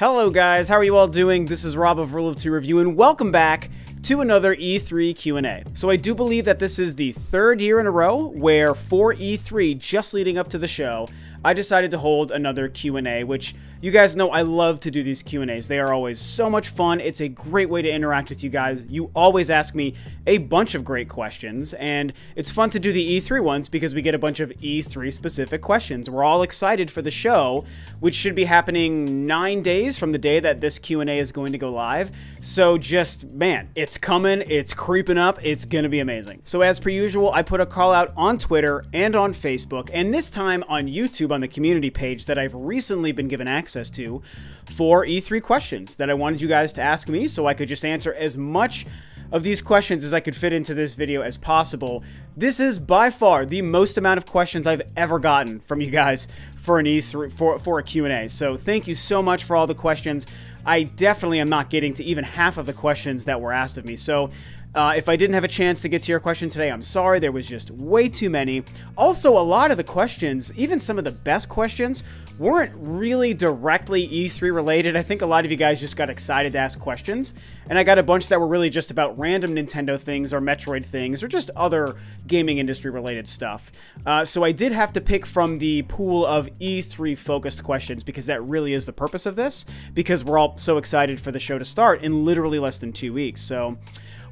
Hello guys, how are you all doing? This is Rob of Rule of Two Review and welcome back to another E3 Q&A. So I do believe that this is the third year in a row where for E3 just leading up to the show, I decided to hold another Q&A, which you guys know I love to do these Q&As. They are always so much fun. It's a great way to interact with you guys. You always ask me a bunch of great questions, and it's fun to do the E3 ones because we get a bunch of E3 specific questions. We're all excited for the show, which should be happening 9 days from the day that this Q&A is going to go live. So just, man, it's coming, it's creeping up, it's going to be amazing. So as per usual, I put a call out on Twitter and on Facebook, and this time on YouTube on the community page that I've recently been given access access to for E3 questions that I wanted you guys to ask me so I could just answer as much of these questions as I could fit into this video as possible. This is by far the most amount of questions I've ever gotten from you guys for an E3 for for a Q&A. So thank you so much for all the questions. I definitely am not getting to even half of the questions that were asked of me. So uh, if I didn't have a chance to get to your question today, I'm sorry. There was just way too many. Also, a lot of the questions, even some of the best questions, weren't really directly E3 related. I think a lot of you guys just got excited to ask questions. And I got a bunch that were really just about random Nintendo things or Metroid things or just other gaming industry related stuff. Uh, so I did have to pick from the pool of E3 focused questions because that really is the purpose of this. Because we're all so excited for the show to start in literally less than two weeks. So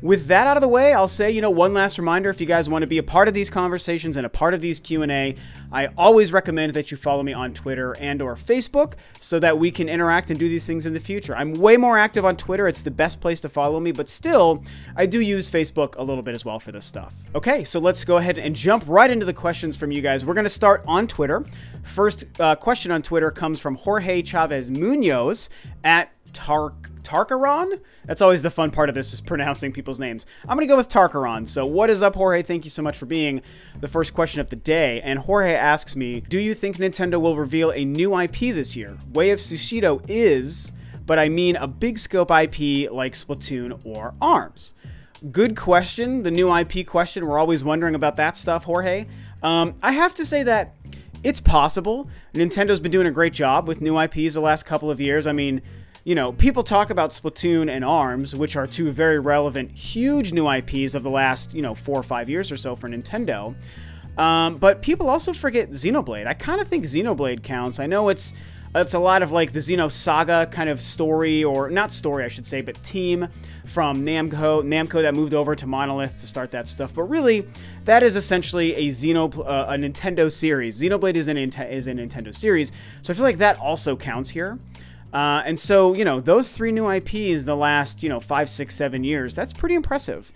with that out of the way, I'll say, you know, one last reminder, if you guys want to be a part of these conversations and a part of these Q&A, I always recommend that you follow me on Twitter and or Facebook so that we can interact and do these things in the future. I'm way more active on Twitter. It's the best place to follow me, but still, I do use Facebook a little bit as well for this stuff. Okay, so let's go ahead and jump right into the questions from you guys. We're going to start on Twitter. First uh, question on Twitter comes from Jorge Chavez Munoz at Tark Tarkaron? That's always the fun part of this is pronouncing people's names. I'm going to go with Tarkaron. So what is up, Jorge? Thank you so much for being the first question of the day. And Jorge asks me, do you think Nintendo will reveal a new IP this year? Way of Sushido is, but I mean a big scope IP like Splatoon or ARMS. Good question. The new IP question. We're always wondering about that stuff, Jorge. Um, I have to say that it's possible. Nintendo's been doing a great job with new IPs the last couple of years. I mean, you know, people talk about Splatoon and ARMS, which are two very relevant, huge new IPs of the last, you know, four or five years or so for Nintendo. Um, but people also forget Xenoblade. I kind of think Xenoblade counts. I know it's it's a lot of like the Xenosaga kind of story, or not story, I should say, but team from Namco, Namco that moved over to Monolith to start that stuff. But really, that is essentially a Xeno, uh, a Nintendo series. Xenoblade is an is a Nintendo series, so I feel like that also counts here. Uh, and so, you know, those three new IPs the last, you know, five, six, seven years, that's pretty impressive.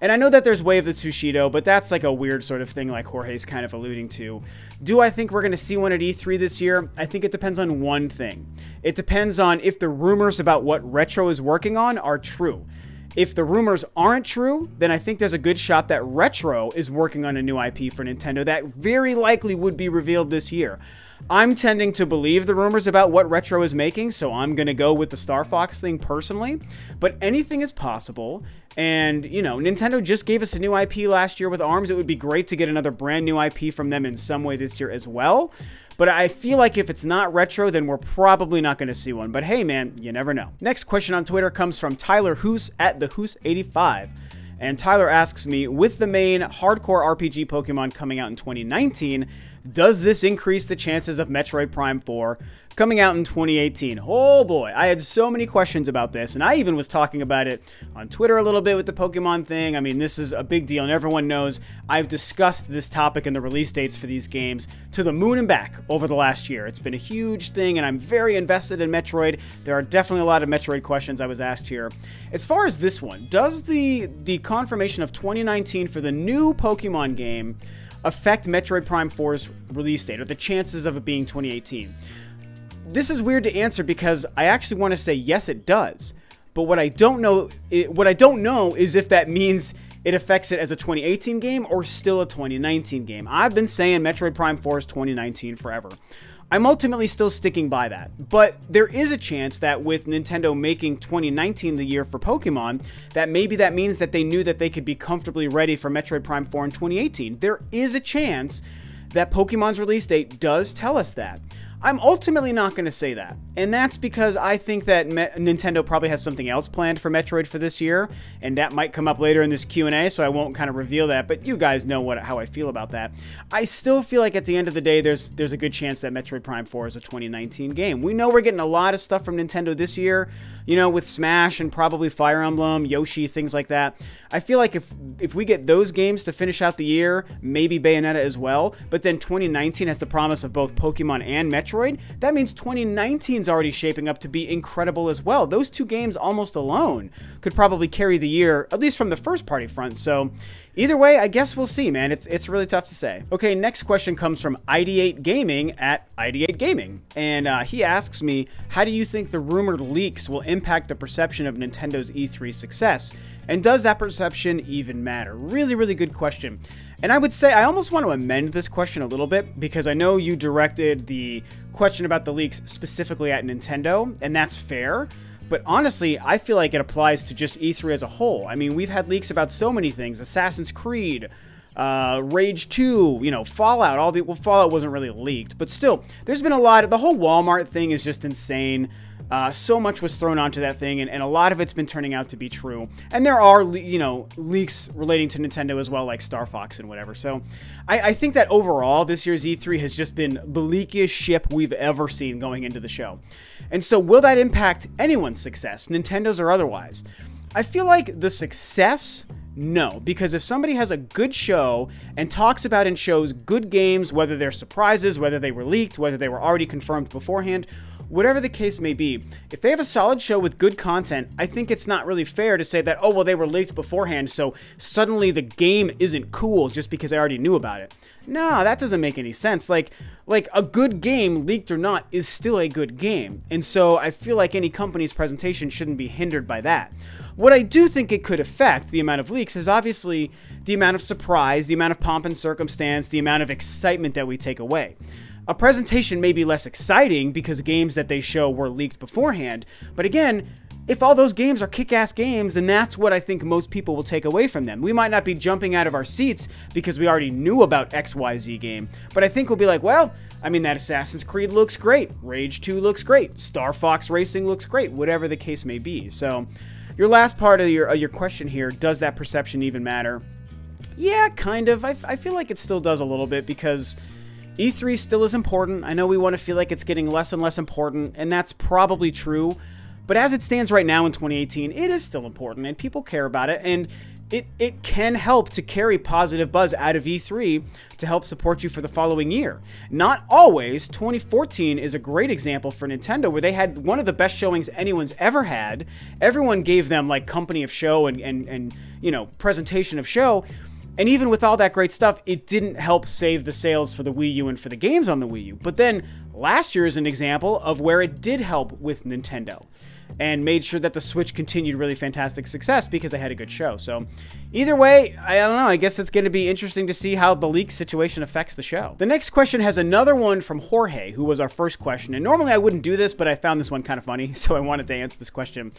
And I know that there's Way of the Sushido, but that's like a weird sort of thing like Jorge's kind of alluding to. Do I think we're going to see one at E3 this year? I think it depends on one thing. It depends on if the rumors about what Retro is working on are true. If the rumors aren't true, then I think there's a good shot that Retro is working on a new IP for Nintendo that very likely would be revealed this year. I'm tending to believe the rumors about what Retro is making, so I'm going to go with the Star Fox thing personally. But anything is possible. And, you know, Nintendo just gave us a new IP last year with ARMS. It would be great to get another brand new IP from them in some way this year as well. But I feel like if it's not retro, then we're probably not going to see one. But hey, man, you never know. Next question on Twitter comes from Tyler Hoos at the Hoos85. And Tyler asks me, with the main hardcore RPG Pokemon coming out in 2019, does this increase the chances of Metroid Prime 4 coming out in 2018? Oh boy, I had so many questions about this, and I even was talking about it on Twitter a little bit with the Pokemon thing. I mean, this is a big deal, and everyone knows I've discussed this topic and the release dates for these games to the moon and back over the last year. It's been a huge thing, and I'm very invested in Metroid. There are definitely a lot of Metroid questions I was asked here. As far as this one, does the the confirmation of 2019 for the new Pokemon game affect Metroid Prime 4's release date or the chances of it being 2018? This is weird to answer because I actually want to say yes, it does. But what I don't know, what I don't know is if that means it affects it as a 2018 game or still a 2019 game. I've been saying Metroid Prime 4 is 2019 forever. I'm ultimately still sticking by that. But there is a chance that with Nintendo making 2019 the year for Pokemon, that maybe that means that they knew that they could be comfortably ready for Metroid Prime 4 in 2018. There is a chance that Pokemon's release date does tell us that. I'm ultimately not going to say that. And that's because I think that Me Nintendo probably has something else planned for Metroid for this year, and that might come up later in this Q&A, so I won't kind of reveal that, but you guys know what how I feel about that. I still feel like at the end of the day there's there's a good chance that Metroid Prime 4 is a 2019 game. We know we're getting a lot of stuff from Nintendo this year, you know, with Smash and probably Fire Emblem, Yoshi, things like that. I feel like if if we get those games to finish out the year, maybe Bayonetta as well, but then 2019 has the promise of both Pokemon and Metroid, that means 2019 is already shaping up to be incredible as well. Those two games almost alone could probably carry the year, at least from the first party front. So Either way, I guess we'll see, man. It's it's really tough to say. Okay, next question comes from Ideate Gaming at Ideate Gaming, and uh, he asks me, "How do you think the rumored leaks will impact the perception of Nintendo's E3 success? And does that perception even matter?" Really, really good question. And I would say I almost want to amend this question a little bit because I know you directed the question about the leaks specifically at Nintendo, and that's fair. But honestly, I feel like it applies to just E3 as a whole. I mean, we've had leaks about so many things Assassin's Creed, uh, Rage 2, you know, Fallout. All the well, Fallout wasn't really leaked, but still, there's been a lot. Of, the whole Walmart thing is just insane. Uh, so much was thrown onto that thing, and, and a lot of it's been turning out to be true. And there are, you know, leaks relating to Nintendo as well, like Star Fox and whatever. So I, I think that overall, this year's E3 has just been the leakiest ship we've ever seen going into the show. And so, will that impact anyone's success, Nintendo's or otherwise? I feel like the success no, because if somebody has a good show and talks about and shows good games, whether they're surprises, whether they were leaked, whether they were already confirmed beforehand, whatever the case may be, if they have a solid show with good content, I think it's not really fair to say that, oh, well, they were leaked beforehand, so suddenly the game isn't cool just because I already knew about it. No, that doesn't make any sense. Like, like a good game, leaked or not, is still a good game. And so I feel like any company's presentation shouldn't be hindered by that. What I do think it could affect the amount of leaks is obviously the amount of surprise, the amount of pomp and circumstance, the amount of excitement that we take away. A presentation may be less exciting because games that they show were leaked beforehand, but again, if all those games are kick-ass games, then that's what I think most people will take away from them. We might not be jumping out of our seats because we already knew about XYZ game, but I think we'll be like, well, I mean, that Assassin's Creed looks great, Rage 2 looks great, Star Fox Racing looks great, whatever the case may be. So, your last part of your, of your question here, does that perception even matter? Yeah, kind of. I, I feel like it still does a little bit because E3 still is important. I know we want to feel like it's getting less and less important, and that's probably true. But as it stands right now in 2018, it is still important, and people care about it, and it, it can help to carry positive buzz out of E3 to help support you for the following year. Not always. 2014 is a great example for Nintendo where they had one of the best showings anyone's ever had. Everyone gave them like company of show and, and, and you know, presentation of show. And even with all that great stuff, it didn't help save the sales for the Wii U and for the games on the Wii U. But then last year is an example of where it did help with Nintendo and made sure that the Switch continued really fantastic success because they had a good show. So either way, I don't know. I guess it's going to be interesting to see how the leak situation affects the show. The next question has another one from Jorge, who was our first question. And normally I wouldn't do this, but I found this one kind of funny, so I wanted to answer this question.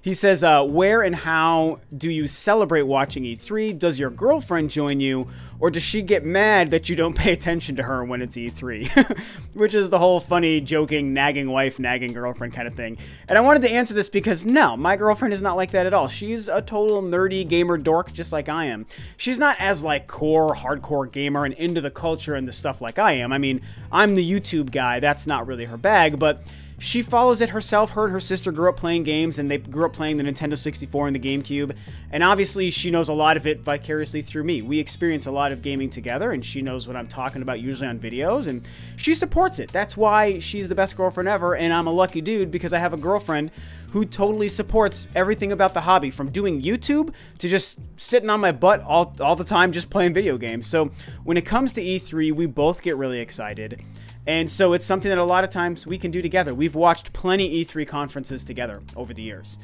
He says, uh, where and how do you celebrate watching E3? Does your girlfriend join you? Or does she get mad that you don't pay attention to her when it's E3? Which is the whole funny, joking, nagging wife, nagging girlfriend kind of thing. And I wanted to answer this because no, my girlfriend is not like that at all. She's a total nerdy gamer dork just like I am. She's not as like core, hardcore gamer and into the culture and the stuff like I am. I mean, I'm the YouTube guy. That's not really her bag, but she follows it herself. Her and her sister grew up playing games, and they grew up playing the Nintendo 64 and the GameCube. And obviously, she knows a lot of it vicariously through me. We experience a lot of gaming together, and she knows what I'm talking about usually on videos, and she supports it. That's why she's the best girlfriend ever, and I'm a lucky dude because I have a girlfriend who totally supports everything about the hobby, from doing YouTube to just sitting on my butt all, all the time just playing video games. So when it comes to E3, we both get really excited. And so it's something that a lot of times we can do together. We've watched plenty E3 conferences together over the years.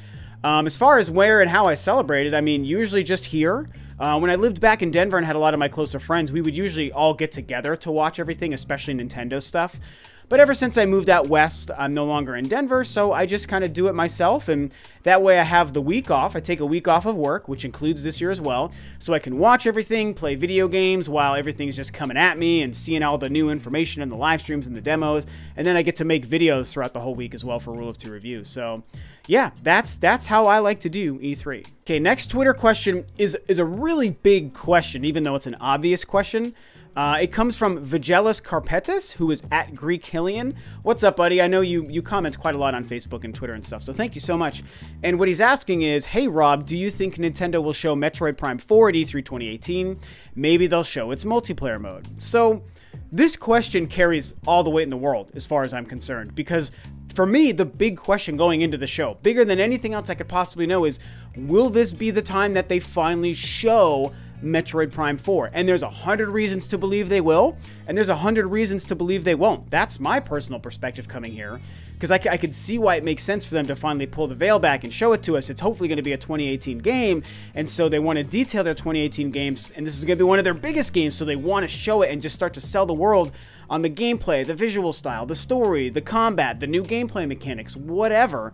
Um, as far as where and how I celebrated, I mean, usually just here. Uh, when I lived back in Denver and had a lot of my closer friends, we would usually all get together to watch everything, especially Nintendo stuff. But ever since I moved out west, I'm no longer in Denver, so I just kind of do it myself. And that way I have the week off. I take a week off of work, which includes this year as well, so I can watch everything, play video games while everything's just coming at me and seeing all the new information in the live streams and the demos. And then I get to make videos throughout the whole week as well for Rule of Two Review. So yeah, that's that's how I like to do E3. Okay, next Twitter question is is a really big question, even though it's an obvious question. Uh, it comes from Vigelis Carpetus, who is at Greek Hillian. What's up, buddy? I know you you comment quite a lot on Facebook and Twitter and stuff, so thank you so much. And what he's asking is, hey Rob, do you think Nintendo will show Metroid Prime 4 at E3 2018? Maybe they'll show its multiplayer mode. So this question carries all the weight in the world, as far as I'm concerned, because for me, the big question going into the show, bigger than anything else I could possibly know, is will this be the time that they finally show Metroid Prime 4? And there's a hundred reasons to believe they will, and there's a hundred reasons to believe they won't. That's my personal perspective coming here, because I, I could see why it makes sense for them to finally pull the veil back and show it to us. It's hopefully going to be a 2018 game, and so they want to detail their 2018 games, and this is going to be one of their biggest games, so they want to show it and just start to sell the world on the gameplay, the visual style, the story, the combat, the new gameplay mechanics, whatever.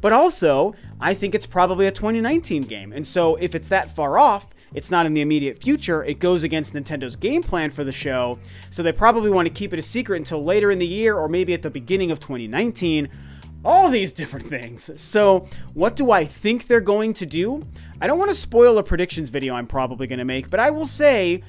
But also, I think it's probably a 2019 game. And so if it's that far off, it's not in the immediate future, it goes against Nintendo's game plan for the show. So they probably want to keep it a secret until later in the year or maybe at the beginning of 2019 all these different things. So, what do I think they're going to do? I don't want to spoil a predictions video I'm probably going to make, but I will say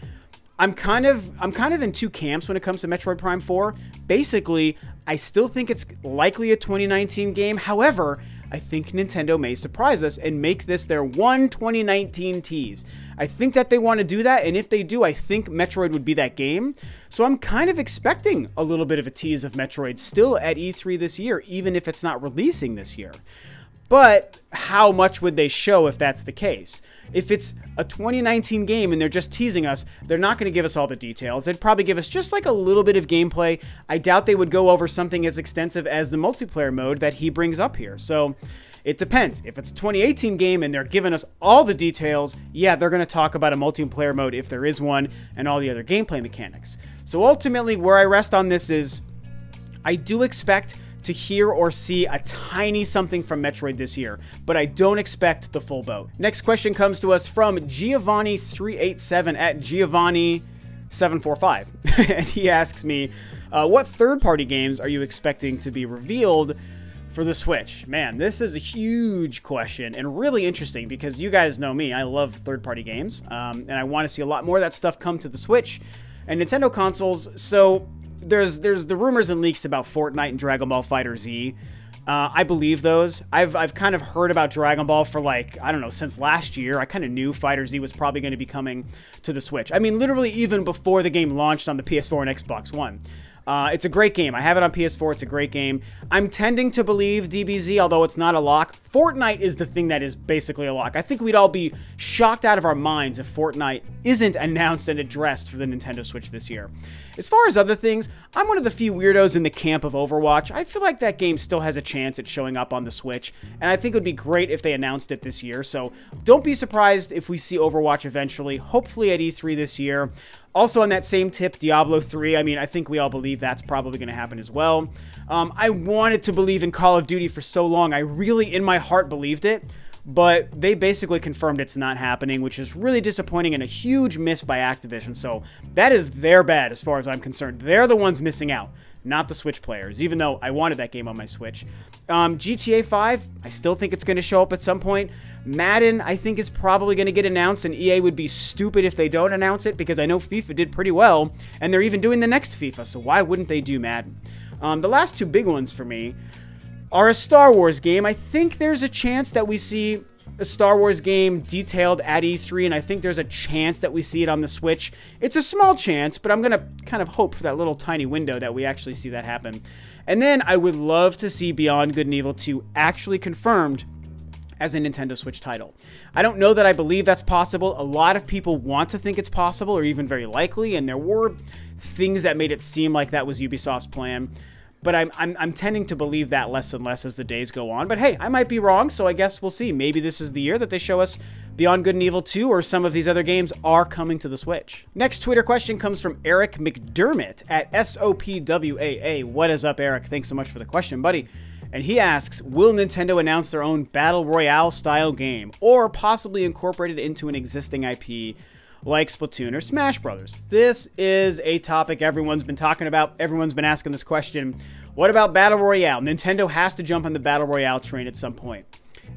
I'm kind of I'm kind of in two camps when it comes to Metroid Prime 4. Basically, I still think it's likely a 2019 game. However, I think Nintendo may surprise us and make this their one 2019 tease. I think that they want to do that, and if they do, I think Metroid would be that game. So I'm kind of expecting a little bit of a tease of Metroid still at E3 this year, even if it's not releasing this year. But how much would they show if that's the case? If it's a 2019 game and they're just teasing us, they're not going to give us all the details. They'd probably give us just like a little bit of gameplay. I doubt they would go over something as extensive as the multiplayer mode that he brings up here. So it depends. If it's a 2018 game and they're giving us all the details, yeah, they're going to talk about a multiplayer mode if there is one and all the other gameplay mechanics. So ultimately, where I rest on this is I do expect to hear or see a tiny something from Metroid this year, but I don't expect the full boat. Next question comes to us from Giovanni387 at Giovanni745. and he asks me, uh, what third-party games are you expecting to be revealed for the Switch? Man, this is a huge question and really interesting because you guys know me. I love third-party games, um, and I want to see a lot more of that stuff come to the Switch and Nintendo consoles. So there's there's the rumors and leaks about Fortnite and Dragon Ball FighterZ. Uh, I believe those. I've, I've kind of heard about Dragon Ball for like, I don't know, since last year. I kind of knew Fighter Z was probably going to be coming to the Switch. I mean, literally even before the game launched on the PS4 and Xbox One. Uh, it's a great game. I have it on PS4. It's a great game. I'm tending to believe DBZ, although it's not a lock. Fortnite is the thing that is basically a lock. I think we'd all be shocked out of our minds if Fortnite isn't announced and addressed for the Nintendo Switch this year. As far as other things, I'm one of the few weirdos in the camp of Overwatch. I feel like that game still has a chance at showing up on the Switch, and I think it would be great if they announced it this year. So don't be surprised if we see Overwatch eventually, hopefully at E3 this year. Also, on that same tip, Diablo 3, I mean, I think we all believe that's probably going to happen as well. Um, I wanted to believe in Call of Duty for so long. I really, in my heart, believed it but they basically confirmed it's not happening, which is really disappointing and a huge miss by Activision. So that is their bad as far as I'm concerned. They're the ones missing out, not the Switch players, even though I wanted that game on my Switch. Um, GTA 5, I still think it's going to show up at some point. Madden, I think, is probably going to get announced, and EA would be stupid if they don't announce it because I know FIFA did pretty well, and they're even doing the next FIFA, so why wouldn't they do Madden? Um, the last two big ones for me are a Star Wars game. I think there's a chance that we see a Star Wars game detailed at E3, and I think there's a chance that we see it on the Switch. It's a small chance, but I'm going to kind of hope for that little tiny window that we actually see that happen. And then I would love to see Beyond Good and Evil 2 actually confirmed as a Nintendo Switch title. I don't know that I believe that's possible. A lot of people want to think it's possible or even very likely, and there were things that made it seem like that was Ubisoft's plan but I'm, I'm, I'm tending to believe that less and less as the days go on. But hey, I might be wrong, so I guess we'll see. Maybe this is the year that they show us Beyond Good and Evil 2 or some of these other games are coming to the Switch. Next Twitter question comes from Eric McDermott at SOPWAA. What is up, Eric? Thanks so much for the question, buddy. And he asks, will Nintendo announce their own Battle Royale style game or possibly incorporate it into an existing IP like Splatoon or Smash Brothers? This is a topic everyone's been talking about. Everyone's been asking this question. What about Battle Royale? Nintendo has to jump on the Battle Royale train at some point.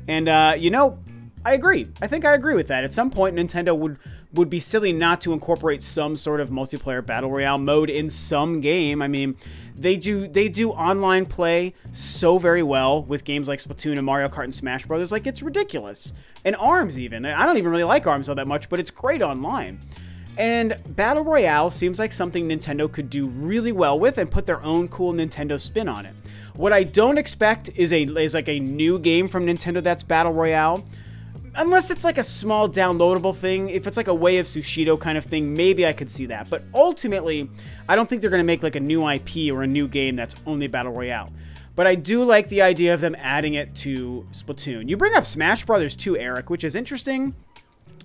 And, uh, you know, I agree. I think I agree with that. At some point, Nintendo would would be silly not to incorporate some sort of multiplayer battle royale mode in some game. I mean, they do they do online play so very well with games like Splatoon and Mario Kart and Smash Brothers. Like it's ridiculous. And Arms even. I don't even really like Arms all that much, but it's great online. And Battle Royale seems like something Nintendo could do really well with and put their own cool Nintendo spin on it. What I don't expect is a is like a new game from Nintendo that's Battle Royale unless it's like a small downloadable thing, if it's like a Way of Sushido kind of thing, maybe I could see that. But ultimately, I don't think they're going to make like a new IP or a new game that's only Battle Royale. But I do like the idea of them adding it to Splatoon. You bring up Smash Brothers 2, Eric, which is interesting.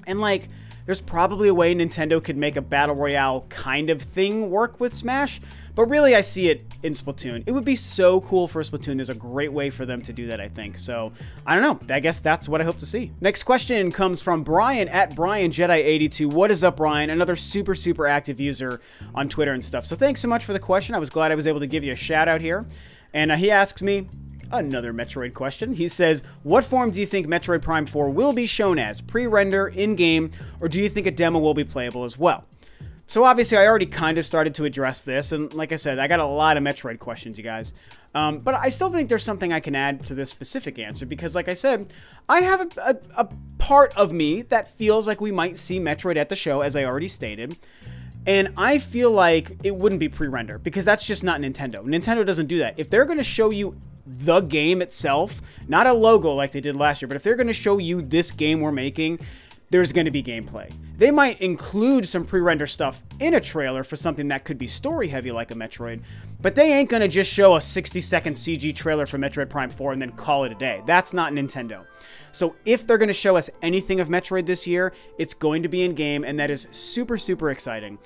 And like, there's probably a way Nintendo could make a Battle Royale kind of thing work with Smash. But really, I see it in Splatoon. It would be so cool for Splatoon. There's a great way for them to do that, I think. So, I don't know. I guess that's what I hope to see. Next question comes from Brian at Brian Jedi 82 What is up, Brian? Another super, super active user on Twitter and stuff. So, thanks so much for the question. I was glad I was able to give you a shout out here. And uh, he asks me, Another Metroid question. He says, What form do you think Metroid Prime 4 will be shown as? Pre render, in game, or do you think a demo will be playable as well? So obviously, I already kind of started to address this, and like I said, I got a lot of Metroid questions, you guys. Um, but I still think there's something I can add to this specific answer because, like I said, I have a, a, a part of me that feels like we might see Metroid at the show, as I already stated. And I feel like it wouldn't be pre-render because that's just not Nintendo. Nintendo doesn't do that. If they're going to show you the game itself, not a logo like they did last year, but if they're going to show you this game we're making, there's going to be gameplay. They might include some pre-render stuff in a trailer for something that could be story heavy like a Metroid, but they ain't going to just show a 60 second CG trailer for Metroid Prime 4 and then call it a day. That's not Nintendo. So if they're going to show us anything of Metroid this year, it's going to be in game, and that is super, super exciting.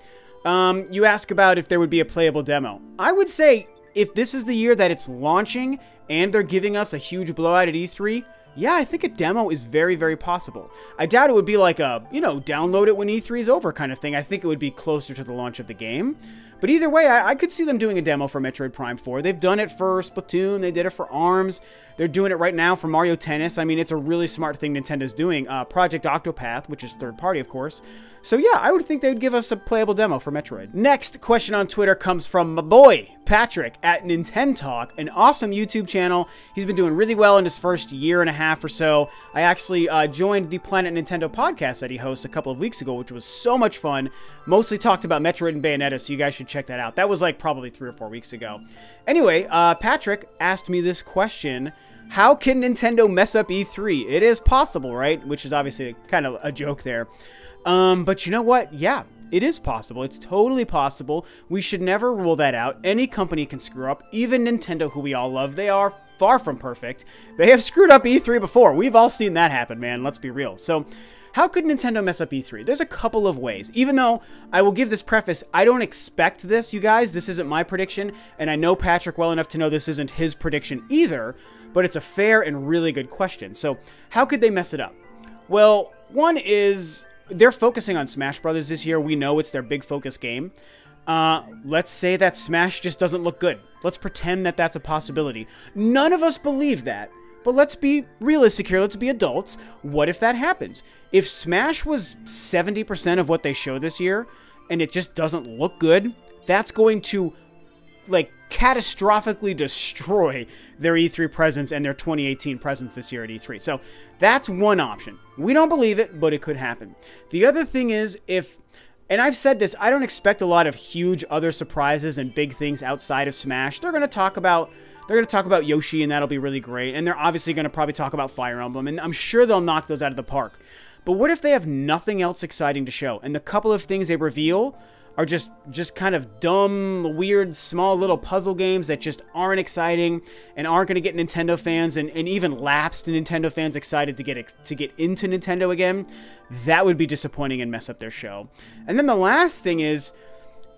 Um, you ask about if there would be a playable demo. I would say if this is the year that it's launching and they're giving us a huge blowout at E3, yeah, I think a demo is very, very possible. I doubt it would be like a, you know, download it when E3 is over kind of thing. I think it would be closer to the launch of the game. But either way, I, I, could see them doing a demo for Metroid Prime 4. They've done it for Splatoon, they did it for ARMS, they're doing it right now for Mario Tennis. I mean, it's a really smart thing Nintendo's doing. Uh, Project Octopath, which is third party, of course. So yeah, I would think they would give us a playable demo for Metroid. Next question on Twitter comes from my boy, Patrick, at Nintendo Talk, an awesome YouTube channel. He's been doing really well in his first year and a half or so. I actually uh, joined the Planet Nintendo podcast that he hosts a couple of weeks ago, which was so much fun. Mostly talked about Metroid and Bayonetta, so you guys should check that out. That was like probably three or four weeks ago. Anyway, uh, Patrick asked me this question. How can Nintendo mess up E3? It is possible, right? Which is obviously kind of a joke there. Um, but you know what? Yeah, it is possible. It's totally possible. We should never rule that out. Any company can screw up. Even Nintendo, who we all love, they are far from perfect. They have screwed up E3 before. We've all seen that happen, man. Let's be real. So, how could Nintendo mess up E3? There's a couple of ways. Even though I will give this preface, I don't expect this, you guys. This isn't my prediction, and I know Patrick well enough to know this isn't his prediction either, but it's a fair and really good question. So, how could they mess it up? Well, one is they're focusing on Smash Brothers this year. We know it's their big focus game. Uh, let's say that Smash just doesn't look good. Let's pretend that that's a possibility. None of us believe that, but let's be realistic here. Let's be adults. What if that happens? If Smash was 70% of what they show this year and it just doesn't look good, that's going to like catastrophically destroy their E3 presence and their 2018 presence this year at E3. So that's one option. We don't believe it, but it could happen. The other thing is if and I've said this, I don't expect a lot of huge other surprises and big things outside of Smash. They're going to talk about they're going to talk about Yoshi and that'll be really great. And they're obviously going to probably talk about Fire Emblem and I'm sure they'll knock those out of the park. But what if they have nothing else exciting to show and the couple of things they reveal are just just kind of dumb, weird, small little puzzle games that just aren't exciting and aren't going to get Nintendo fans and, and even lapsed Nintendo fans excited to get to get into Nintendo again, that would be disappointing and mess up their show. And then the last thing is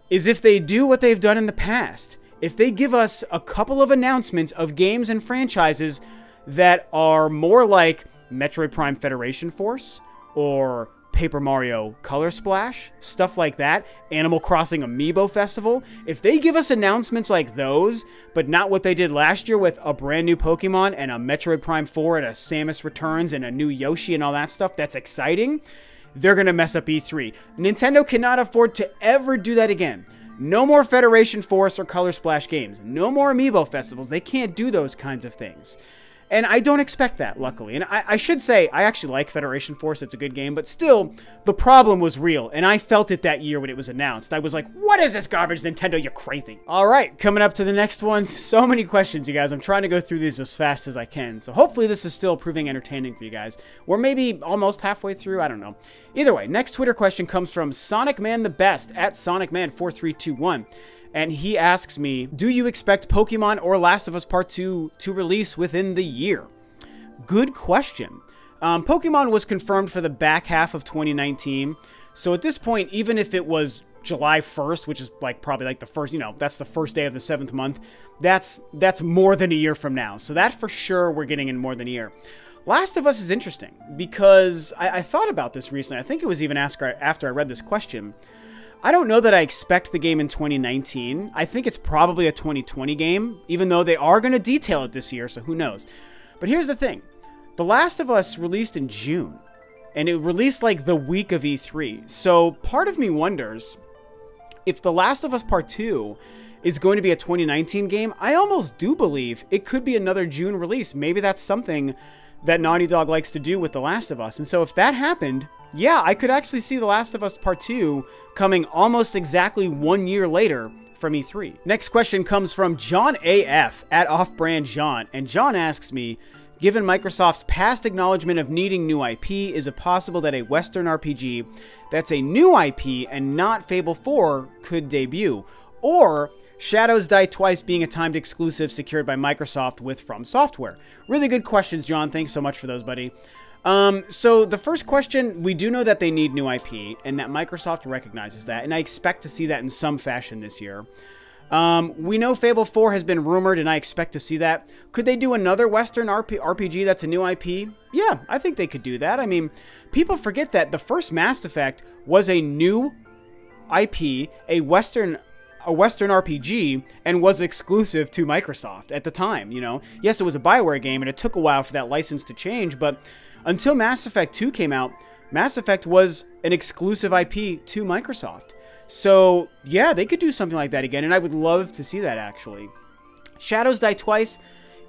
is if they do what they've done in the past. If they give us a couple of announcements of games and franchises that are more like Metroid Prime Federation Force or Paper Mario Color Splash, stuff like that, Animal Crossing Amiibo Festival, if they give us announcements like those, but not what they did last year with a brand new Pokemon and a Metroid Prime 4 and a Samus Returns and a new Yoshi and all that stuff, that's exciting, they're going to mess up E3. Nintendo cannot afford to ever do that again. No more Federation Force or Color Splash games. No more Amiibo festivals. They can't do those kinds of things. And I don't expect that, luckily. And I, I, should say, I actually like Federation Force. It's a good game. But still, the problem was real. And I felt it that year when it was announced. I was like, what is this garbage, Nintendo? You're crazy. All right, coming up to the next one. So many questions, you guys. I'm trying to go through these as fast as I can. So hopefully this is still proving entertaining for you guys. Or maybe almost halfway through. I don't know. Either way, next Twitter question comes from Sonic Man the Best at Sonic Man 4321 and he asks me, Do you expect Pokemon or Last of Us Part 2 to release within the year? Good question. Um, Pokemon was confirmed for the back half of 2019, so at this point, even if it was July 1st, which is like probably like the first, you know, that's the first day of the seventh month, that's that's more than a year from now. So that for sure we're getting in more than a year. Last of Us is interesting because I, I thought about this recently. I think it was even after after I read this question. I don't know that I expect the game in 2019. I think it's probably a 2020 game, even though they are going to detail it this year, so who knows. But here's the thing. The Last of Us released in June, and it released like the week of E3. So part of me wonders if The Last of Us Part 2 is going to be a 2019 game, I almost do believe it could be another June release. Maybe that's something that Naughty Dog likes to do with The Last of Us. And so if that happened, yeah, I could actually see The Last of Us Part 2 coming almost exactly one year later from E3. Next question comes from John AF at Off Brand John, and John asks me, Given Microsoft's past acknowledgement of needing new IP, is it possible that a Western RPG that's a new IP and not Fable 4 could debut? Or Shadows Die Twice being a timed exclusive secured by Microsoft with From Software? Really good questions, John. Thanks so much for those, buddy. Um, so the first question, we do know that they need new IP, and that Microsoft recognizes that, and I expect to see that in some fashion this year. Um, we know Fable 4 has been rumored, and I expect to see that. Could they do another Western RP RPG that's a new IP? Yeah, I think they could do that. I mean, people forget that the first Mass Effect was a new IP, a Western a Western RPG and was exclusive to Microsoft at the time, you know. Yes, it was a Bioware game and it took a while for that license to change, but until Mass Effect 2 came out, Mass Effect was an exclusive IP to Microsoft. So, yeah, they could do something like that again, and I would love to see that actually. Shadows Die Twice,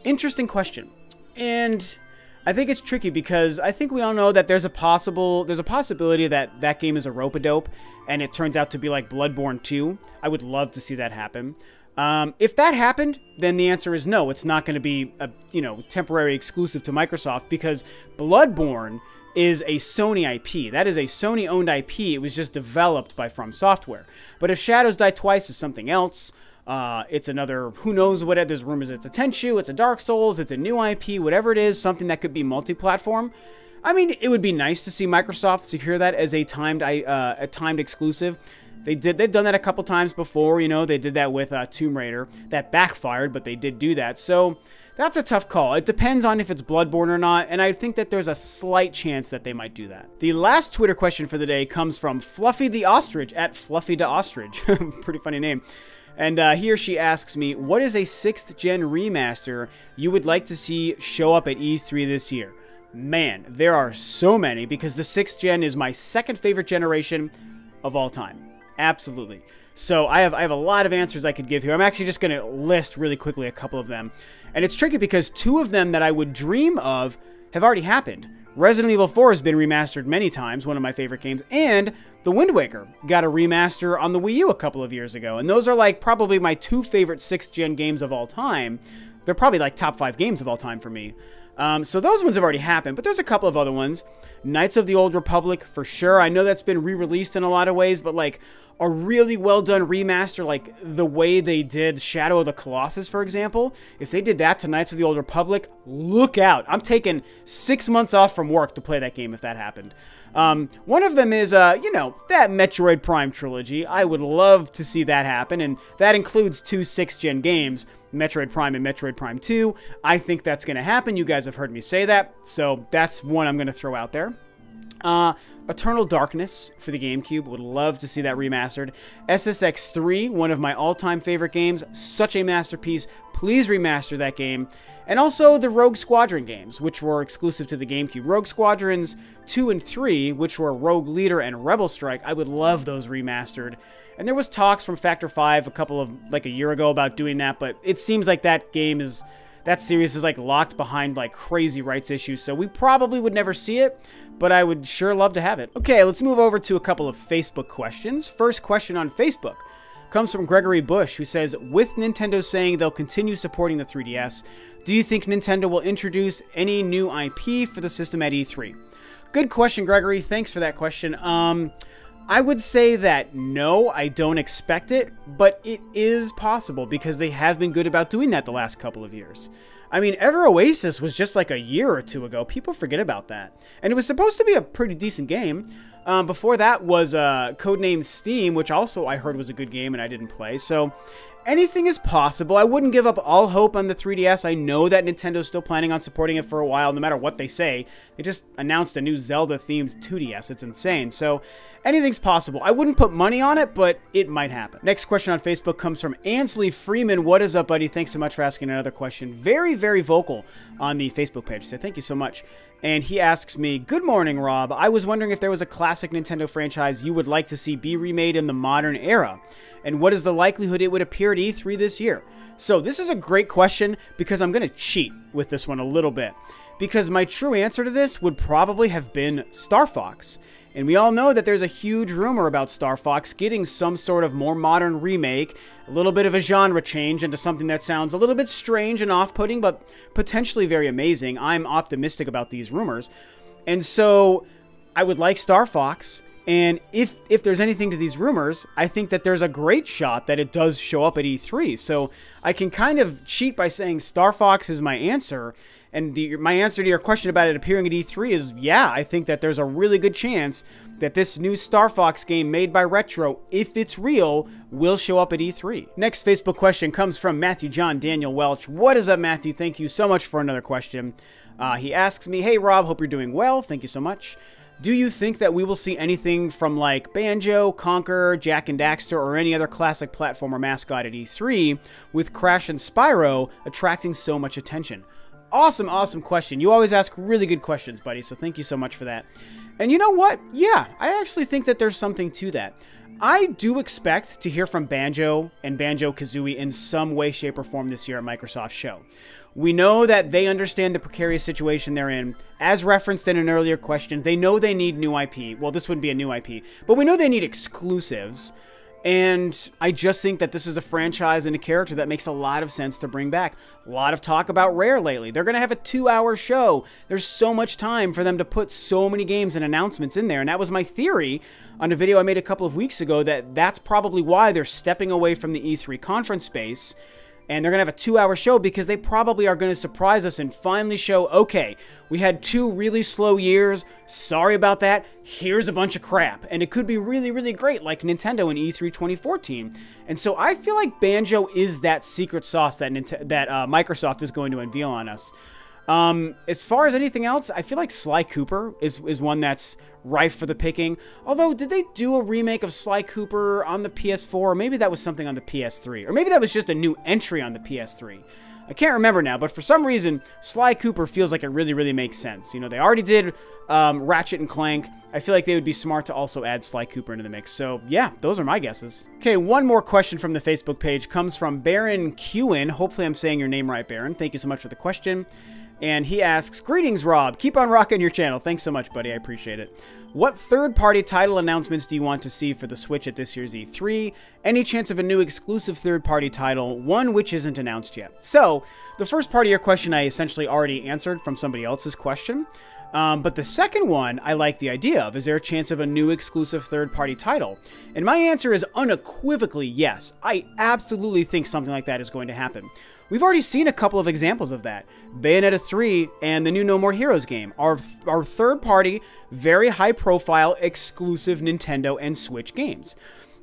interesting question. And I think it's tricky because I think we all know that there's a possible there's a possibility that that game is a rope a dope and it turns out to be like Bloodborne 2. I would love to see that happen. Um, if that happened, then the answer is no. It's not going to be a you know temporary exclusive to Microsoft because Bloodborne is a Sony IP. That is a Sony-owned IP. It was just developed by From Software. But if Shadows Die Twice is something else, uh, it's another who knows what. There's rumors it's a Tenchu, it's a Dark Souls, it's a new IP, whatever it is, something that could be multi-platform. I mean, it would be nice to see Microsoft secure that as a timed uh, a timed exclusive. They did. They've done that a couple times before. You know, they did that with uh, Tomb Raider. That backfired, but they did do that. So that's a tough call. It depends on if it's Bloodborne or not, and I think that there's a slight chance that they might do that. The last Twitter question for the day comes from Fluffy the Ostrich at Fluffy the Ostrich. Pretty funny name. And uh, he or she asks me, what is a 6th gen remaster you would like to see show up at E3 this year? Man, there are so many because the 6th gen is my second favorite generation of all time. Absolutely. So I have I have a lot of answers I could give here. I'm actually just going to list really quickly a couple of them. And it's tricky because two of them that I would dream of have already happened. Resident Evil 4 has been remastered many times, one of my favorite games, and The Wind Waker got a remaster on the Wii U a couple of years ago. And those are like probably my two favorite 6th gen games of all time. They're probably like top 5 games of all time for me. Um, so those ones have already happened, but there's a couple of other ones. Knights of the Old Republic, for sure. I know that's been re-released in a lot of ways, but like a really well done remaster, like the way they did Shadow of the Colossus, for example, if they did that to Knights of the Old Republic, look out. I'm taking six months off from work to play that game if that happened. Um, one of them is, uh, you know, that Metroid Prime trilogy. I would love to see that happen, and that includes two six-gen games, Metroid Prime and Metroid Prime 2. I think that's going to happen. You guys have heard me say that, so that's one I'm going to throw out there. Uh, Eternal Darkness for the GameCube. Would love to see that remastered. SSX 3, one of my all-time favorite games. Such a masterpiece. Please remaster that game. And also the Rogue Squadron games, which were exclusive to the GameCube. Rogue Squadrons 2 and 3, which were Rogue Leader and Rebel Strike. I would love those remastered. And there was talks from Factor 5 a couple of, like a year ago about doing that, but it seems like that game is that series is like locked behind like crazy rights issues, so we probably would never see it, but I would sure love to have it. Okay, let's move over to a couple of Facebook questions. First question on Facebook comes from Gregory Bush, who says, With Nintendo saying they'll continue supporting the 3DS, do you think Nintendo will introduce any new IP for the system at E3? Good question, Gregory. Thanks for that question. Um, I would say that no, I don't expect it, but it is possible because they have been good about doing that the last couple of years. I mean, Ever Oasis was just like a year or two ago. People forget about that. And it was supposed to be a pretty decent game. Um, before that was uh, Codename Steam, which also I heard was a good game and I didn't play. So anything is possible. I wouldn't give up all hope on the 3DS. I know that Nintendo's still planning on supporting it for a while, no matter what they say. They just announced a new Zelda-themed 2DS. It's insane. So anything's possible. I wouldn't put money on it, but it might happen. Next question on Facebook comes from Ansley Freeman. What is up, buddy? Thanks so much for asking another question. Very, very vocal on the Facebook page. So thank you so much. And he asks me, Good morning, Rob. I was wondering if there was a classic Nintendo franchise you would like to see be remade in the modern era and what is the likelihood it would appear at E3 this year? So this is a great question because I'm going to cheat with this one a little bit. Because my true answer to this would probably have been Star Fox. And we all know that there's a huge rumor about Star Fox getting some sort of more modern remake, a little bit of a genre change into something that sounds a little bit strange and off-putting, but potentially very amazing. I'm optimistic about these rumors. And so I would like Star Fox. And if if there's anything to these rumors, I think that there's a great shot that it does show up at E3. So I can kind of cheat by saying Star Fox is my answer. And the, my answer to your question about it appearing at E3 is yeah, I think that there's a really good chance that this new Star Fox game made by Retro, if it's real, will show up at E3. Next Facebook question comes from Matthew John Daniel Welch. What is up, Matthew? Thank you so much for another question. Uh, he asks me, Hey, Rob, hope you're doing well. Thank you so much. Do you think that we will see anything from like Banjo, Conker, Jak and Daxter, or any other classic platformer mascot at E3 with Crash and Spyro attracting so much attention? Awesome, awesome question. You always ask really good questions, buddy, so thank you so much for that. And you know what? Yeah, I actually think that there's something to that. I do expect to hear from Banjo and Banjo Kazooie in some way, shape, or form this year at Microsoft Show. We know that they understand the precarious situation they're in. As referenced in an earlier question, they know they need new IP. Well, this wouldn't be a new IP, but we know they need exclusives. And I just think that this is a franchise and a character that makes a lot of sense to bring back. A lot of talk about Rare lately. They're going to have a two hour show. There's so much time for them to put so many games and announcements in there. And that was my theory on a video I made a couple of weeks ago that that's probably why they're stepping away from the E3 conference space and they're going to have a two hour show because they probably are going to surprise us and finally show okay, we had two really slow years. Sorry about that. Here's a bunch of crap. And it could be really, really great, like Nintendo in E3 2014. And so I feel like Banjo is that secret sauce that, that uh, Microsoft is going to unveil on us. Um, as far as anything else, I feel like Sly Cooper is, is one that's rife for the picking. Although, did they do a remake of Sly Cooper on the PS4? Or maybe that was something on the PS3. Or maybe that was just a new entry on the PS3. I can't remember now, but for some reason, Sly Cooper feels like it really, really makes sense. You know, they already did um, Ratchet and Clank. I feel like they would be smart to also add Sly Cooper into the mix. So, yeah, those are my guesses. Okay, one more question from the Facebook page comes from Baron Kewen. Hopefully, I'm saying your name right, Baron. Thank you so much for the question. And he asks, Greetings, Rob. Keep on rocking your channel. Thanks so much, buddy. I appreciate it. What third party title announcements do you want to see for the Switch at this year's E3? Any chance of a new exclusive third party title, one which isn't announced yet? So, the first part of your question I essentially already answered from somebody else's question. Um, but the second one, I like the idea of. Is there a chance of a new exclusive third party title? And my answer is unequivocally yes. I absolutely think something like that is going to happen. We've already seen a couple of examples of that. Bayonetta 3 and the new No More Heroes game are, are third party, very high profile, exclusive Nintendo and Switch games.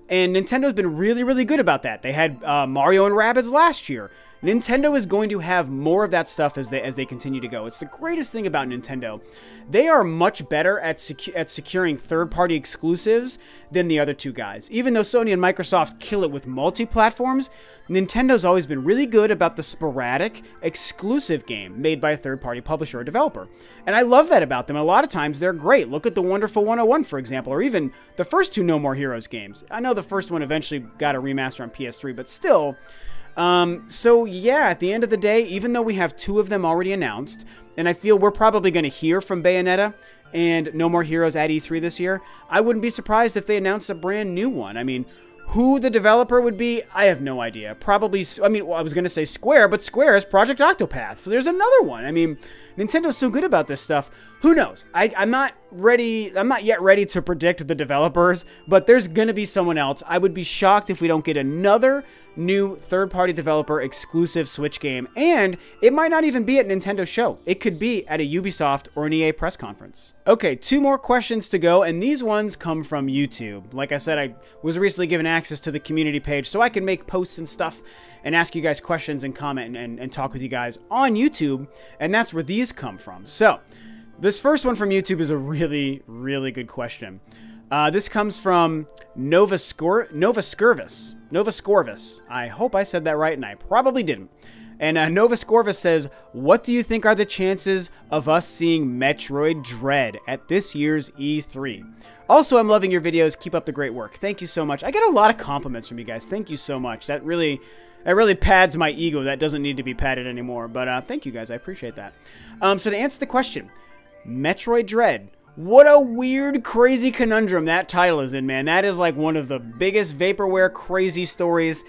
And Nintendo's been really, really good about that. They had uh, Mario and Rabbids last year. Nintendo is going to have more of that stuff as they as they continue to go. It's the greatest thing about Nintendo. They are much better at secu- at securing third-party exclusives than the other two guys. Even though Sony and Microsoft kill it with multi-platforms, Nintendo's always been really good about the sporadic exclusive game made by a third-party publisher or developer. And I love that about them. A lot of times they're great. Look at the Wonderful 101 for example, or even the first two No More Heroes games. I know the first one eventually got a remaster on PS3, but still um, so yeah, at the end of the day, even though we have two of them already announced, and I feel we're probably going to hear from Bayonetta and No More Heroes at E3 this year, I wouldn't be surprised if they announced a brand new one. I mean, who the developer would be, I have no idea. Probably, I mean, well, I was going to say Square, but Square is Project Octopath, so there's another one. I mean, Nintendo's so good about this stuff. Who knows? I, I'm not ready. I'm not yet ready to predict the developers, but there's gonna be someone else. I would be shocked if we don't get another new third-party developer exclusive Switch game, and it might not even be at Nintendo show. It could be at a Ubisoft or an EA press conference. Okay, two more questions to go, and these ones come from YouTube. Like I said, I was recently given access to the community page so I can make posts and stuff and ask you guys questions and comment and, and, and talk with you guys on YouTube, and that's where these come from. So, this first one from YouTube is a really, really good question. Uh, this comes from Nova, Scor- Nova Scurvis. Nova Scorvis. I hope I said that right, and I probably didn't. And uh, Nova Scorvis says, What do you think are the chances of us seeing Metroid Dread at this year's E3? Also, I'm loving your videos. Keep up the great work. Thank you so much. I get a lot of compliments from you guys. Thank you so much. That really it really pads my ego that doesn't need to be padded anymore. But uh, thank you guys. I appreciate that. Um, so to answer the question, Metroid Dread. What a weird, crazy conundrum that title is in, man. That is like one of the biggest vaporware crazy stories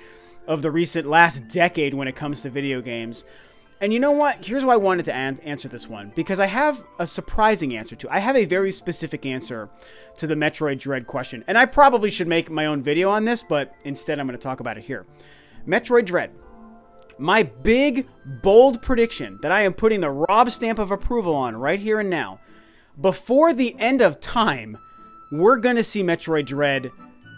of the recent last decade when it comes to video games. And you know what? Here's why I wanted to an answer this one. Because I have a surprising answer to I have a very specific answer to the Metroid Dread question. And I probably should make my own video on this, but instead I'm going to talk about it here. Metroid Dread. My big, bold prediction that I am putting the Rob stamp of approval on right here and now. Before the end of time, we're going to see Metroid Dread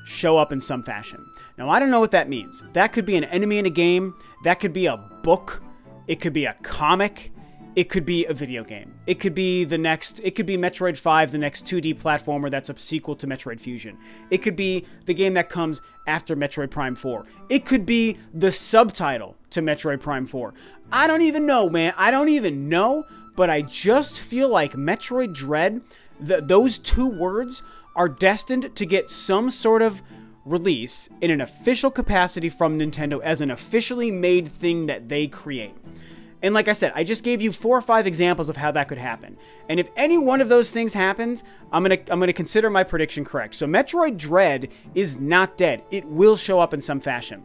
show up in some fashion. Now, I don't know what that means. That could be an enemy in a game. That could be a book. It could be a comic. It could be a video game. It could be the next, it could be Metroid 5, the next 2D platformer that's a sequel to Metroid Fusion. It could be the game that comes after Metroid Prime 4. It could be the subtitle to Metroid Prime 4. I don't even know, man. I don't even know, but I just feel like Metroid Dread, th those two words are destined to get some sort of release in an official capacity from Nintendo as an officially made thing that they create. And like I said, I just gave you four or five examples of how that could happen. And if any one of those things happens, I'm gonna I'm gonna consider my prediction correct. So Metroid Dread is not dead. It will show up in some fashion.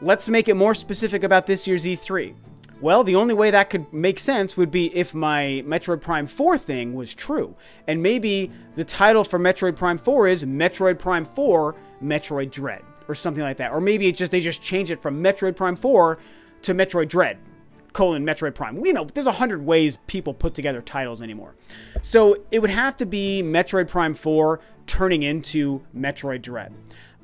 Let's make it more specific about this year's E3. Well, the only way that could make sense would be if my Metroid Prime 4 thing was true. And maybe the title for Metroid Prime 4 is Metroid Prime 4 Metroid Dread or something like that. Or maybe it just they just change it from Metroid Prime 4 to Metroid Dread colon Metroid Prime. We know there's a hundred ways people put together titles anymore. So it would have to be Metroid Prime 4 turning into Metroid Dread.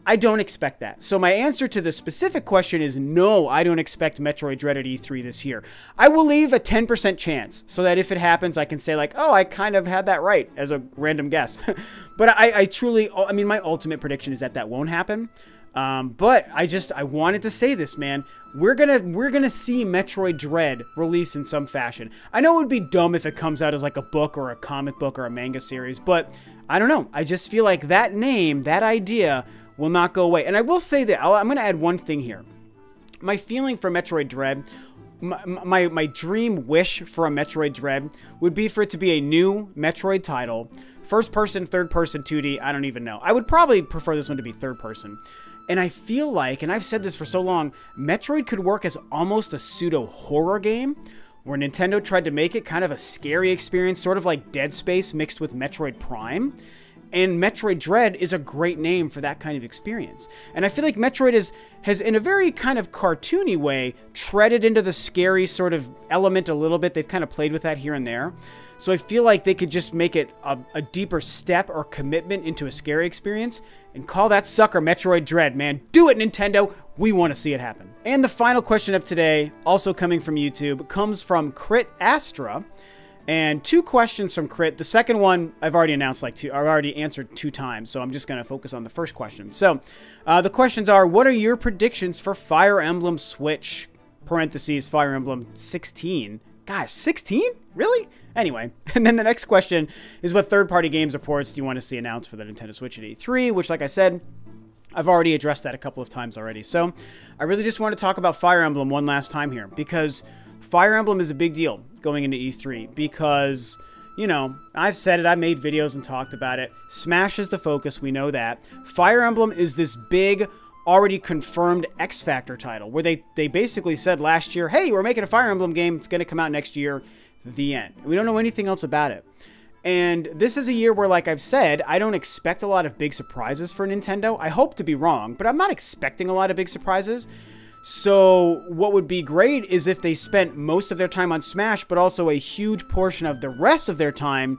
I don't expect that. So my answer to the specific question is no, I don't expect Metroid Dread at E3 this year. I will leave a 10% chance so that if it happens, I can say like, oh, I kind of had that right as a random guess. but I, I truly, I mean, my ultimate prediction is that that won't happen. Um, but I just I wanted to say this, man. We're gonna we're gonna see Metroid Dread release in some fashion. I know it would be dumb if it comes out as like a book or a comic book or a manga series, but I don't know. I just feel like that name, that idea, will not go away. And I will say that i am gonna add one thing here. My feeling for Metroid Dread. My, my, my dream wish for a Metroid Dread would be for it to be a new Metroid title. First person, third person, 2D, I don't even know. I would probably prefer this one to be third person. And I feel like, and I've said this for so long, Metroid could work as almost a pseudo horror game where Nintendo tried to make it kind of a scary experience, sort of like Dead Space mixed with Metroid Prime. And Metroid Dread is a great name for that kind of experience. And I feel like Metroid is has in a very kind of cartoony way treaded into the scary sort of element a little bit. They've kind of played with that here and there. So I feel like they could just make it a, a deeper step or commitment into a scary experience and call that sucker Metroid Dread, man. Do it, Nintendo. We want to see it happen. And the final question of today, also coming from YouTube, comes from Crit Astra. And two questions from Crit. The second one I've already announced like two, I've already answered two times, so I'm just going to focus on the first question. So, uh, the questions are: What are your predictions for Fire Emblem Switch? Parentheses Fire Emblem 16. Gosh, 16? Really? Anyway, and then the next question is: What third-party games reports do you want to see announced for the Nintendo Switch at E3? Which, like I said, I've already addressed that a couple of times already. So, I really just want to talk about Fire Emblem one last time here because Fire Emblem is a big deal going into E3 because, you know, I've said it, I've made videos and talked about it. Smash is the focus, we know that. Fire Emblem is this big, already confirmed X Factor title where they, they basically said last year, hey, we're making a Fire Emblem game, it's going to come out next year. The end. We don't know anything else about it. And this is a year where, like I've said, I don't expect a lot of big surprises for Nintendo. I hope to be wrong, but I'm not expecting a lot of big surprises. So, what would be great is if they spent most of their time on Smash, but also a huge portion of the rest of their time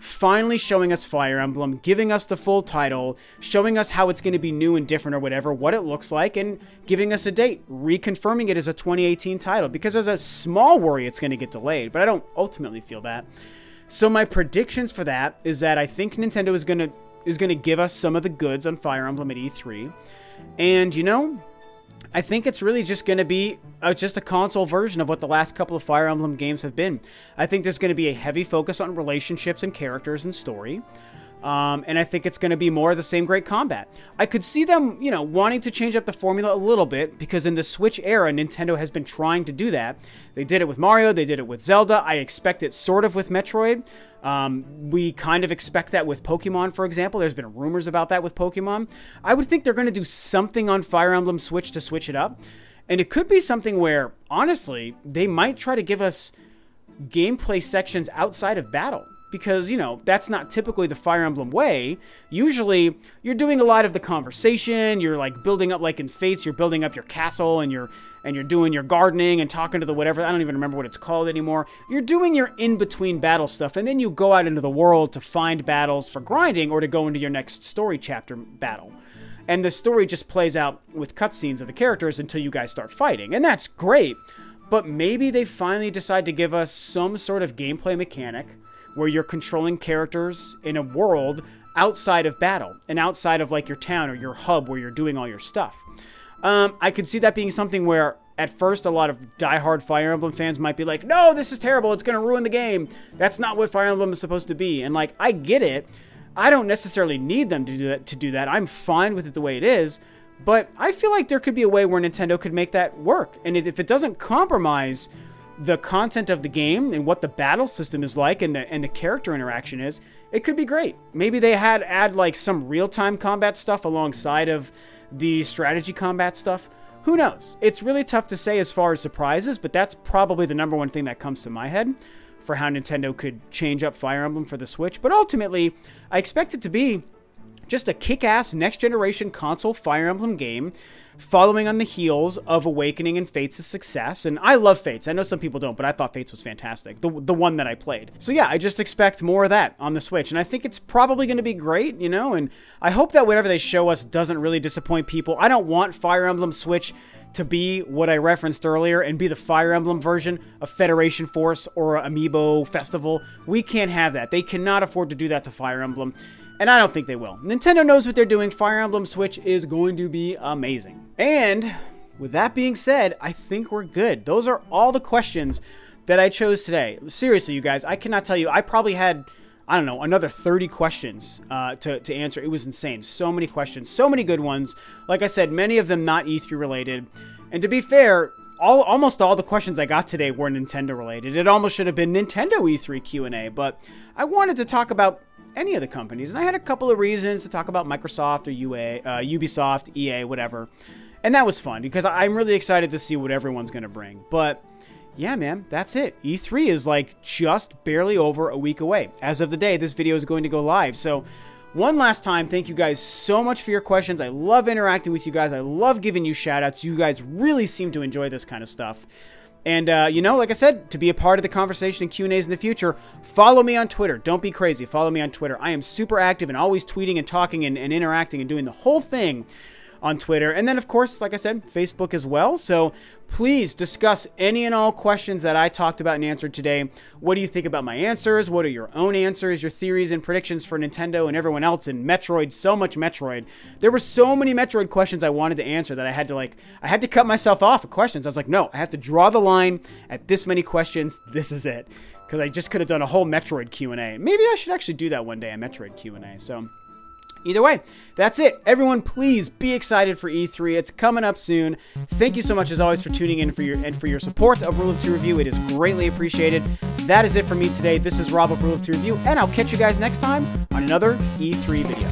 finally showing us Fire Emblem, giving us the full title, showing us how it's going to be new and different or whatever, what it looks like, and giving us a date, reconfirming it as a 2018 title. Because there's a small worry it's going to get delayed, but I don't ultimately feel that. So my predictions for that is that I think Nintendo is going to is going to give us some of the goods on Fire Emblem at E3. And you know, I think it's really just going to be a, just a console version of what the last couple of Fire Emblem games have been. I think there's going to be a heavy focus on relationships and characters and story. Um, and I think it's going to be more of the same great combat. I could see them, you know, wanting to change up the formula a little bit because in the Switch era, Nintendo has been trying to do that. They did it with Mario, they did it with Zelda. I expect it sort of with Metroid. Um, we kind of expect that with Pokemon, for example. There's been rumors about that with Pokemon. I would think they're going to do something on Fire Emblem Switch to switch it up. And it could be something where, honestly, they might try to give us gameplay sections outside of battle because you know that's not typically the fire emblem way. Usually you're doing a lot of the conversation you're like building up like in fates you're building up your castle and you're and you're doing your gardening and talking to the whatever i don't even remember what it's called anymore. You're doing your in between battle stuff and then you go out into the world to find battles for grinding or to go into your next story chapter battle. And the story just plays out with cutscenes of the characters until you guys start fighting and that's great. But maybe they finally decide to give us some sort of gameplay mechanic where you're controlling characters in a world outside of battle and outside of like your town or your hub where you're doing all your stuff. Um, I could see that being something where at first a lot of die-hard Fire Emblem fans might be like, no, this is terrible. It's going to ruin the game. That's not what Fire Emblem is supposed to be. And like, I get it. I don't necessarily need them to do that. To do that, I'm fine with it the way it is. But I feel like there could be a way where Nintendo could make that work. And if it doesn't compromise the content of the game and what the battle system is like and the and the character interaction is, it could be great. Maybe they had add like some real-time combat stuff alongside of the strategy combat stuff. Who knows? It's really tough to say as far as surprises, but that's probably the number one thing that comes to my head for how Nintendo could change up Fire Emblem for the Switch. But ultimately, I expect it to be just a kick-ass next-generation console Fire Emblem game following on the heels of Awakening and Fates' success. And I love Fates. I know some people don't, but I thought Fates was fantastic. The, the one that I played. So yeah, I just expect more of that on the Switch. And I think it's probably going to be great, you know? And I hope that whatever they show us doesn't really disappoint people. I don't want Fire Emblem Switch to be what I referenced earlier and be the Fire Emblem version of Federation Force or Amiibo Festival. We can't have that. They cannot afford to do that to Fire Emblem. And I don't think they will. Nintendo knows what they're doing. Fire Emblem Switch is going to be amazing. And with that being said, I think we're good. Those are all the questions that I chose today. Seriously, you guys, I cannot tell you. I probably had, I don't know, another 30 questions uh, to, to answer. It was insane. So many questions, so many good ones. Like I said, many of them not E3 related. And to be fair, all almost all the questions I got today were Nintendo related. It almost should have been Nintendo E3 Q&A, but I wanted to talk about any of the companies. And I had a couple of reasons to talk about Microsoft or UA, uh, Ubisoft, EA, whatever. And that was fun because I'm really excited to see what everyone's going to bring. But yeah, man, that's it. E3 is like just barely over a week away. As of the day, this video is going to go live. So, one last time, thank you guys so much for your questions. I love interacting with you guys. I love giving you shout outs. You guys really seem to enjoy this kind of stuff. And uh, you know, like I said, to be a part of the conversation and Q and A's in the future, follow me on Twitter. Don't be crazy. Follow me on Twitter. I am super active and always tweeting and talking and, and interacting and doing the whole thing on Twitter. And then, of course, like I said, Facebook as well. So please discuss any and all questions that I talked about and answered today. What do you think about my answers? What are your own answers, your theories and predictions for Nintendo and everyone else and Metroid? So much Metroid. There were so many Metroid questions I wanted to answer that I had to like, I had to cut myself off of questions. I was like, no, I have to draw the line at this many questions. This is it. Because I just could have done a whole Metroid Q&A. Maybe I should actually do that one day, a Metroid Q&A. So Either way, that's it. Everyone, please be excited for E3. It's coming up soon. Thank you so much, as always, for tuning in for your and for your support of Rule of Two Review. It is greatly appreciated. That is it for me today. This is Rob of Rule of Two Review, and I'll catch you guys next time on another E3 video.